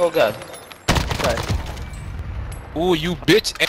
Oh god. Sorry. Ooh, you bitch